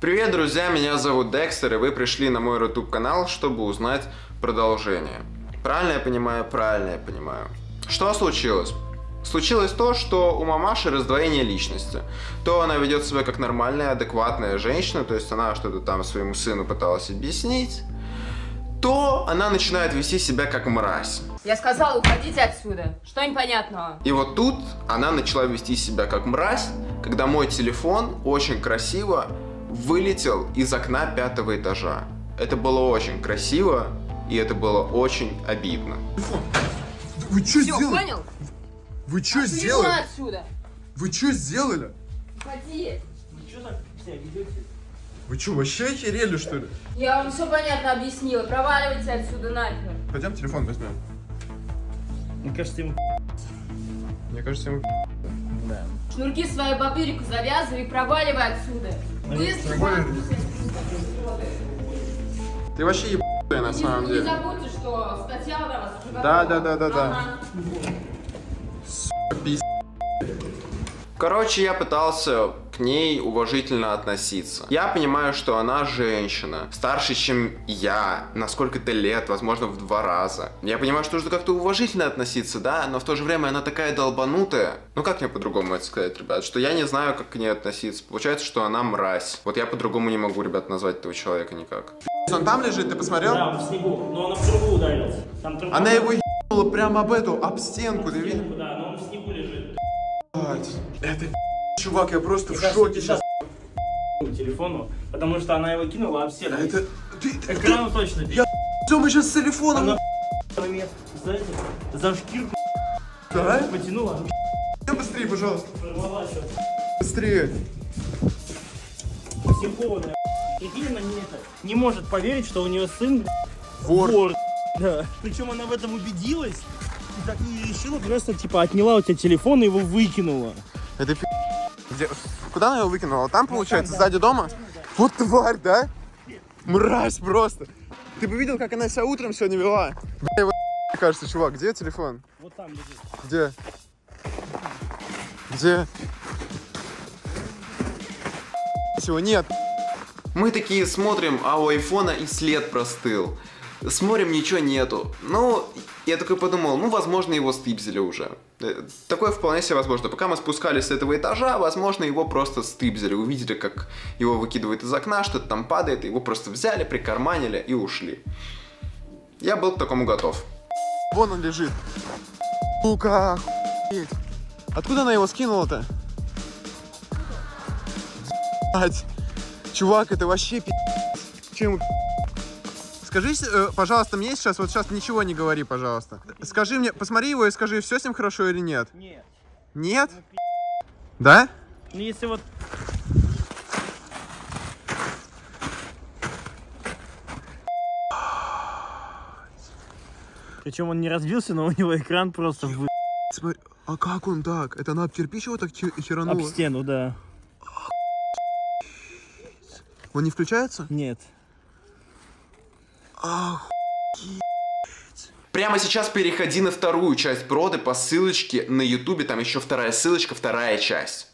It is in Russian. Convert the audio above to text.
Привет, друзья, меня зовут Декстер, и вы пришли на мой YouTube канал, чтобы узнать продолжение. Правильно я понимаю? Правильно я понимаю. Что случилось? Случилось то, что у мамаши раздвоение личности. То она ведет себя как нормальная, адекватная женщина, то есть она что-то там своему сыну пыталась объяснить, то она начинает вести себя как мразь. Я сказала, уходите отсюда. Что непонятного? И вот тут она начала вести себя как мразь, когда мой телефон очень красиво вылетел из окна пятого этажа. Это было очень красиво, и это было очень обидно. Вы что Все, сделали? понял? Вы что сделали? отсюда. Вы что сделали? Уходи. Вы что, вообще охерели, что ли? Я вам все понятно объяснила. Проваливайте отсюда нахер. Пойдем телефон возьмем. Мне кажется, ему Мне кажется, ему... да. Шнурки свою бабырику завязывай и проваливай отсюда. Быстро. Ты вообще ебаная на Не, самом не деле. забудьте, что статья на вас уже Да, да, да, да, да. Ага. Пиз- Короче, я пытался ней уважительно относиться. Я понимаю, что она женщина, старше, чем я, на сколько-то лет, возможно, в два раза. Я понимаю, что нужно как-то уважительно относиться, да, но в то же время она такая долбанутая. Ну как мне по-другому это сказать, ребят? Что я не знаю, как к ней относиться. Получается, что она мразь. Вот я по-другому не могу, ребят, назвать этого человека никак. Он там лежит, ты посмотрел? Да, он в снегу, но он в трубу ударился. Там труба. Она его ебнула прямо об эту, об стенку, ты видел? Да, но он в снегу лежит. Блядь, Это чувак, я просто в шоке сейчас телефону, потому что она его кинула об стену. Это... Ты... ты- Экрану точно. Я... Что, мы сейчас с телефоном... Она место, знаете, за шкирку Да? потянула, Быстрее, пожалуйста. порвала что-то. Быстрее. Психованная. Она это, не может поверить, что у нее сын Вор. вор. Да. Причем она в этом убедилась. И так и решила просто, типа, отняла у тебя телефон и его выкинула. Это пи***. Где... Куда она его выкинула? Там, получается, сзади дома? Вот тварь, да? Мразь просто. Ты бы видел, как она себя утром сегодня вела? Бля, его кажется, чувак, где телефон? Вот там лежит. Где? Где? Его нет. Мы такие смотрим, а у айфона и след простыл. Смотрим, ничего нету. Ну, я такой подумал, ну, возможно, его стыбзили уже. Э, Такое вполне себе возможно. Пока мы спускались с этого этажа, возможно, его просто стыбзили. Увидели, как его выкидывают из окна, что-то там падает, его просто взяли, прикарманили и ушли. Я был к такому готов. Вон он лежит. Сука. Откуда она его скинула-то? Чувак, это вообще пи***. Чем? Скажи, э, пожалуйста, мне сейчас, вот сейчас ничего не говори, пожалуйста. Скажи мне, посмотри его и скажи, все с ним хорошо или нет? Нет. Нет? Да? Ну если вот Причем он не разбился, но у него экран просто вы... Смотри, а как он так? Это она об кирпич его так хи- об стену, да. Он не включается? Нет. Ах, Прямо сейчас переходи на вторую часть проды по ссылочке на ютубе, там еще вторая ссылочка, вторая часть.